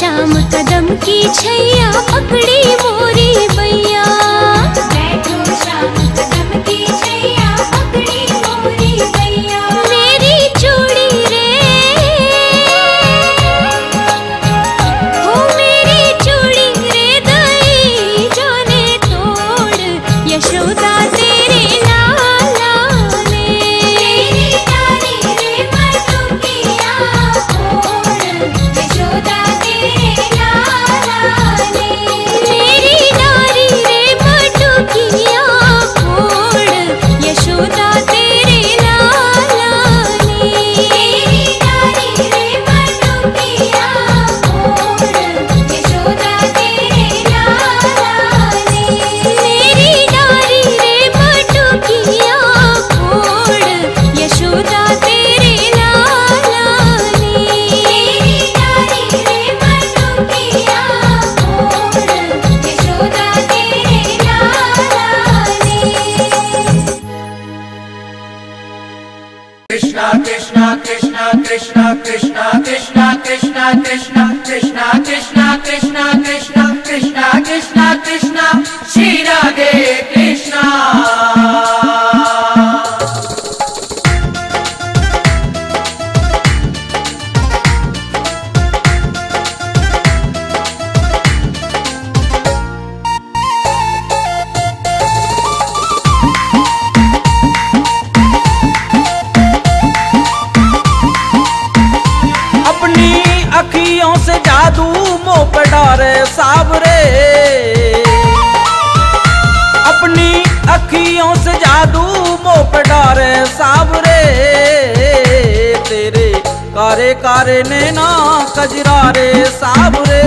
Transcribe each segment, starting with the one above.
शाम की Krishna कारे कारे ना कजरा रे साबरे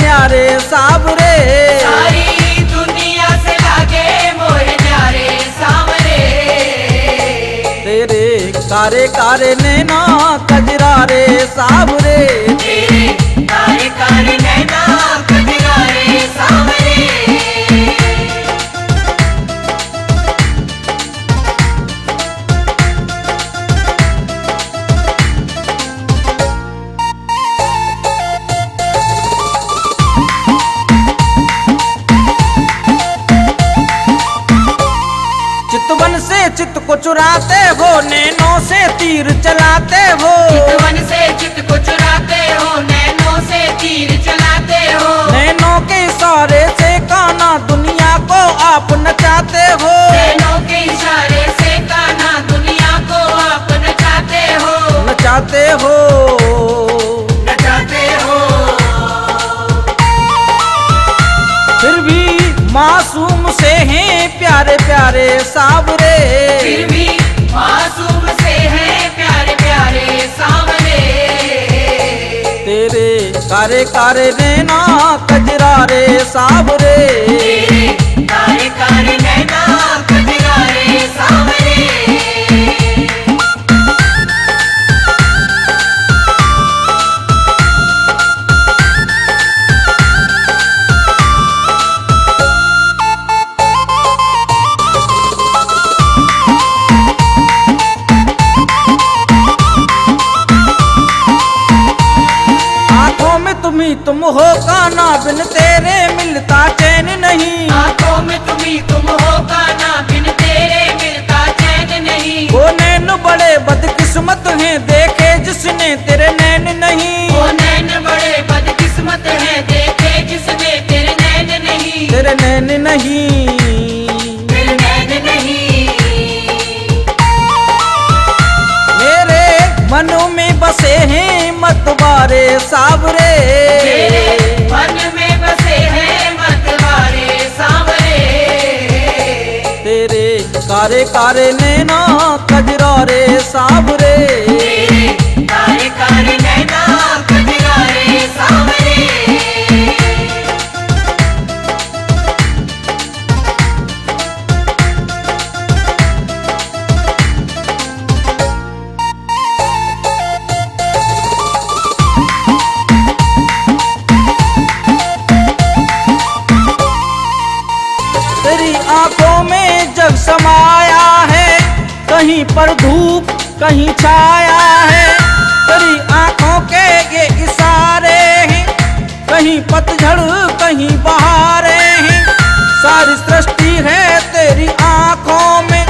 न्यारे साबरे दुनिया से लागे मोरे न्यारे साबरे तेरे कारे कारे नैना कजरा रे साबरे तीर चलाते हो। चितवन से चित को चुराते हो नैनों से तीर चलाते हो। नैनों के इशारे से काना दुनिया को आप नचाते हो। नैनों के इशारे से काना दुनिया को आप नचाते हो। नचाते हो। नचाते हो। फिर भी मासूम से हैं प्यारे प्यारे सावरे। फिर भी मासूम तेरे कारे नैना कजरा रे सावरे। तेरे कारे नैना काना बिन तेरे मिलता चैन नहीं। आँखों में तुम्ही तुम हो बिन तेरे मिलता चैन नहीं। वो नैन बड़े बदकिस्मत हैं देखे जिसने तेरे नैन नहीं। वो नैन बड़े बदकिस्मत हैं देखे जिसने तेरे नैन नहीं। तेरे नैन नहीं। तेरे नैन नहीं। मेरे मन में बसे हैं मतवारे सावरे कारे नैना कजरा रे सावरे तेरी आँखों में जग समाया है, कहीं पर धूप, कहीं छाया है। तेरी आँखों के ये इशारे हैं, कहीं पतझड़, कहीं बहारे हैं। सारी सृष्टि है तेरी आँखों में,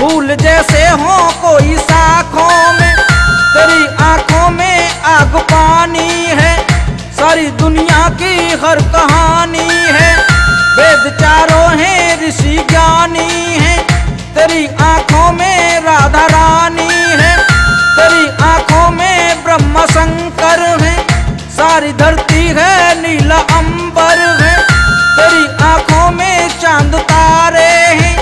फूल जैसे हो कोई शाखों में। तेरी आँखों में आग पानी है, सारी दुनिया की हर कहानी है। वेद चारों हैं, ऋषि ज्ञानी है। तेरी आँखों में राधा रानी है। तेरी आँखों में ब्रह्म शंकर है। सारी धरती है, नीला अंबर है। तेरी आँखों में चाँद तारे हैं।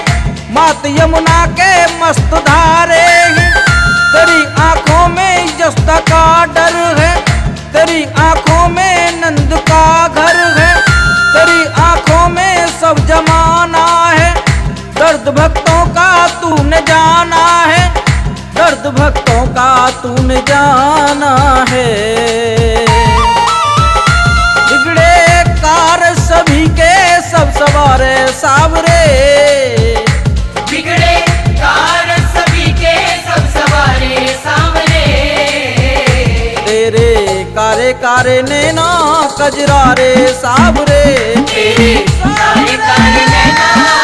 मात यमुना के मस्त धारे हैं। तेरी आँखों में जस्ता का डर है। तेरी कारे ने कजरा रे साबरे तेरे कारे कारे नैना